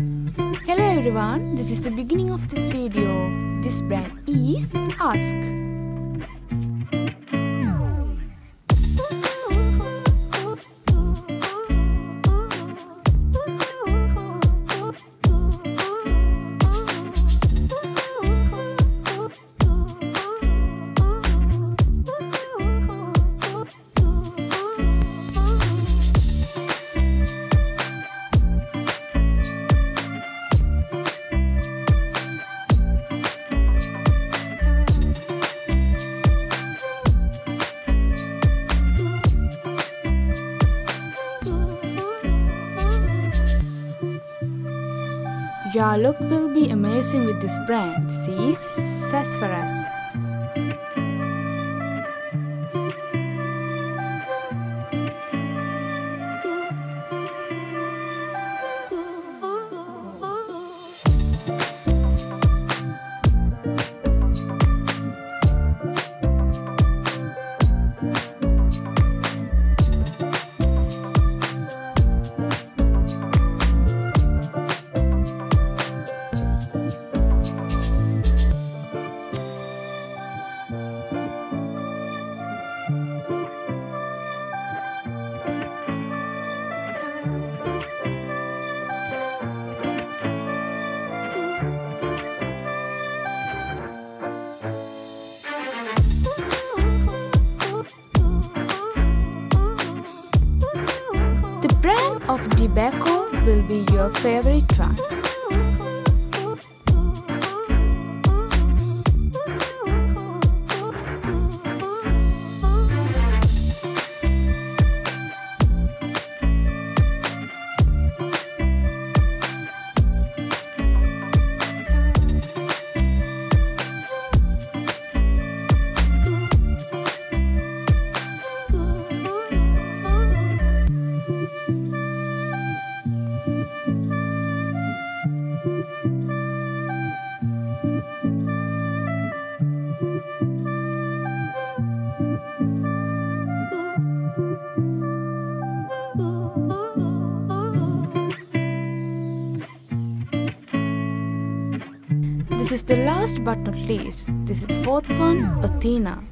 Hello everyone, this is the beginning of this video. This brand is AASK. Your look will be amazing with this brand. This is Sassafras. The brand of Deebaco will be your favorite one. This is the last but not least. This is the fourth one, Athena.